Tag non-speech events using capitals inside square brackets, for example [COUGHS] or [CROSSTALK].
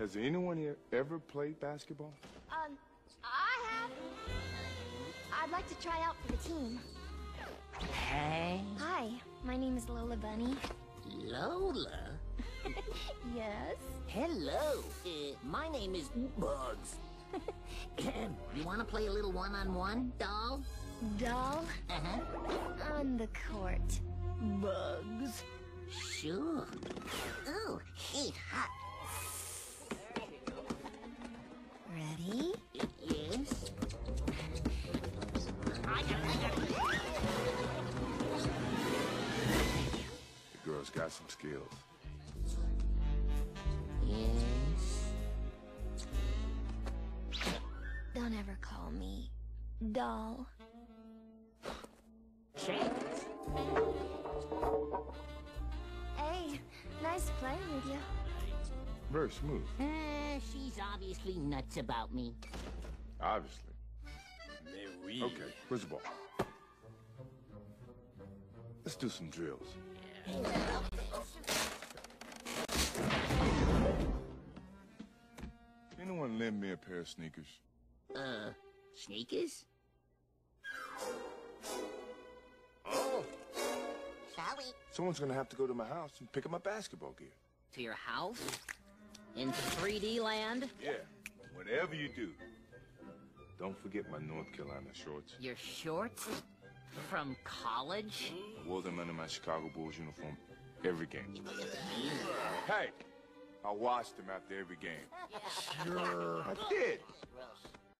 Has anyone here ever played basketball? Um, I have. I'd like to try out for the team. Hey, Hi, my name is Lola Bunny. Lola. [LAUGHS] Yes? Hello. Uh, my name is Bugs. [COUGHS] you want to play a little one-on-one, doll? Doll Uh-huh. on the court. Bugs. Sure. Oh, girl's got some skills. Yes. Don't ever call me doll. Chance. Hey, nice playing with you. Very smooth, Uh, she's obviously nuts about me. obviously. oui. Okay, where's the ball? Let's do some drills. Anyone lend me a pair of sneakers? Uh, sneakers? Shall we? Someone's gonna have to go to my house and pick up my basketball gear. To your house? In 3D land? Yeah, whatever you do, don't forget my North Carolina shorts. Your shorts? From college? I wore them under my Chicago Bulls uniform every game. Hey, I watched them after every game. Sure. I did.